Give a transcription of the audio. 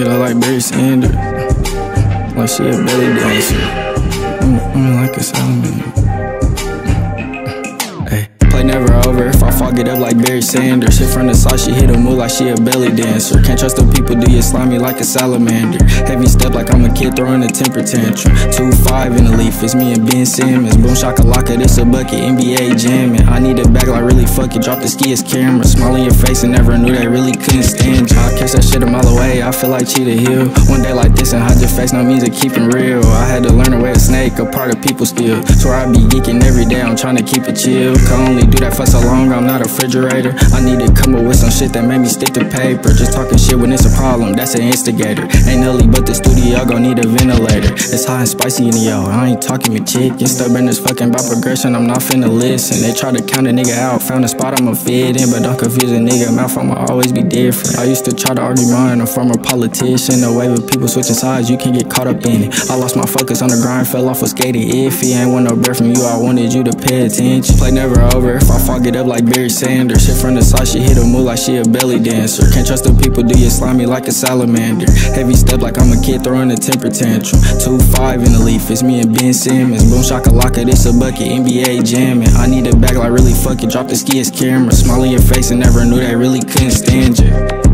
It look like Barry Sanders. Like she a belly dancer. Mm, mm, like a salamander. If I fall, get up like Barry Sanders. Hit from the side, she hit a move like she a belly dancer. Can't trust the people, do you slimy like a salamander? Heavy step like I'm a kid throwing a temper tantrum. Two five in the leaf, it's me and Ben Simmons. Boom shakalaka, this a bucket, NBA jamming. I need a bag like really fuck it. Drop the skiers camera, smile in your face and never knew they really couldn't stand you. I catch that shit a mile away, I feel like Cheetah Hill. One day like this and hide your face, no means of keeping real. I had to learn the way a snake, a part of people still. Swear I be geeking every day, I'm trying to keep it chill. Can only do that for so long, I'm not a refrigerator. I need to come up with some shit that made me stick to paper. Just talking shit when it's a problem, that's an instigator. Ain't Nelly, but the studio gon' need a ventilator. It's hot and spicy in the yo, I ain't talking with chicken. Stubborn as fucking about progression, I'm not finna listen. They try to count a nigga out, found a spot I'ma fit in, but don't confuse a nigga mouth, I'ma always be different. I used to try to argue mine, a former politician. The way with people switching sides, you can get caught up in it. I lost my focus on the grind, fell off with skating. If he ain't want no breath from you, I wanted you to pay attention. Play never over, if I fall, it up like Barry Sanders. Shit from the side, she hit a move like she a belly dancer. Can't trust the people, do you slimy like a salamander? Heavy step like I'm a kid throwing a temper tantrum. Two five in the leaf, it's me and Ben Simmons. Boom shakalaka, this a bucket, NBA jamming. I need a bag like really fuck it, drop the skiers camera. Smile in your face and never knew they really couldn't stand you.